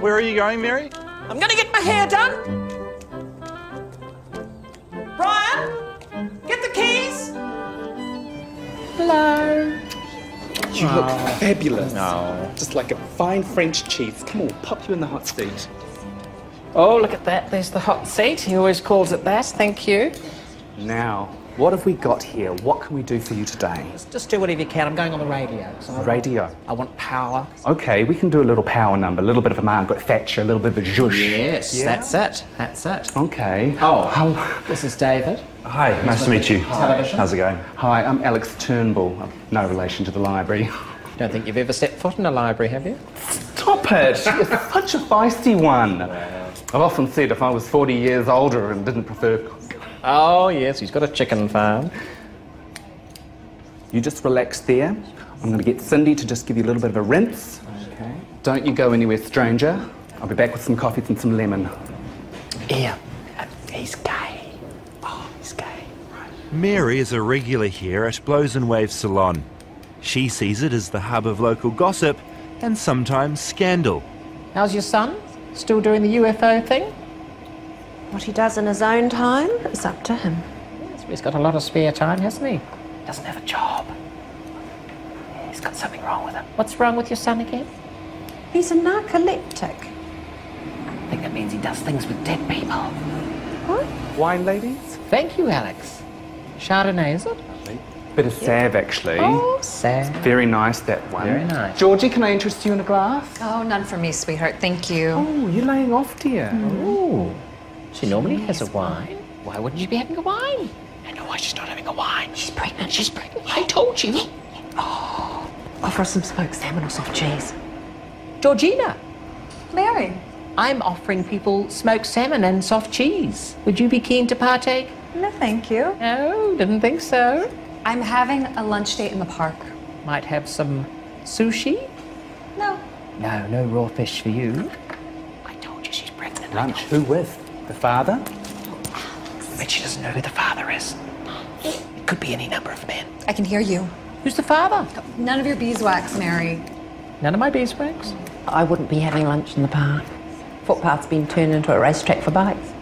Where are you going, Mary? I'm gonna get my hair done. Brian, get the keys. Hello. You look ah. fabulous. No. Just like a fine French cheese. Come on, pop you in the hot seat. Oh, look at that. There's the hot seat. He always calls it that. Thank you. Now, what have we got here? What can we do for you today? Just, just do whatever you can. I'm going on the radio. So I, Radio. I want power. Okay, we can do a little power number, a little bit of a Margaret Thatcher, a little bit of a zhuzh. Yes, Yeah? that's it. That's it. Okay. Oh. How- This is David. Hi, nice to meet you. Television. How's it going? Hi, I'm Alex Turnbull. I'm No relation to the library. Don't think you've ever set foot in a library, have you? Stop it! You're such a feisty one. I've often said if I was 40 years older and didn't prefer. Oh, yes, he's got a chicken farm. You just relax there. I'm going to get Cindy to just give you a little bit of a rinse. Okay. Don't you go anywhere, stranger. I'll be back with some coffee and some lemon. Yeah, he's gay. Oh, he's gay. Mary is a regular here at Blows and Waves Salon. She sees it as the hub of local gossip and sometimes scandal. How's your son? Still doing the UFO thing? What he does in his own time is up to him. Yes, he's got a lot of spare time, hasn't he? Doesn't have a job. He's got something wrong with him. What's wrong with your son again? He's a narcoleptic. I think that means he does things with dead people. What? Wine, ladies? Thank you, Alex. Chardonnay, is it? Bit of Sav, actually. Oh, sad. Very nice, that one. Very nice. Georgie, can I interest you in a glass? Oh, none for me, sweetheart. Thank you. Oh, you're laying off, dear. Mm. Ooh. She normally has a wine. Why wouldn't she be having a wine? I know why she's not having a wine. She's pregnant. She's pregnant. I told you. Oh, Offer us some smoked salmon or soft cheese. Georgina, Mary. I'm offering people smoked salmon and soft cheese. Would you be keen to partake? No, thank you. No, didn't think so. I'm having a lunch date in the park. Might have some sushi? No. No, no raw fish for you. I told you she's pregnant. Lunch. Who with? The father? But she doesn't know who the father is. It could be any number of men. I can hear you. Who's the father? None of your beeswax, Mary. None of my beeswax. I wouldn't be having lunch in the park. Footpath's been turned into a racetrack for bikes.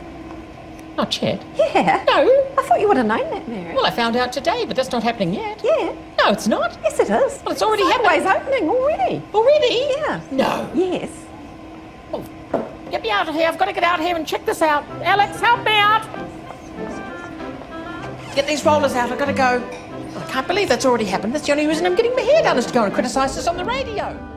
Not yet. Yeah. No. I thought you would have known that, Mary. Well, I found out today, but that's not happening yet. yeah. No, it's not. Yes, it is. Well, it's already Sideways happening. opening already. Already? Yeah. No. Yes. Get me out of here. I've got to get out of here and check this out. Alex, help me out. Get these rollers out. I've got to go. I can't believe that's already happened. That's the only reason I'm getting my hair done is to go and criticise this on the radio.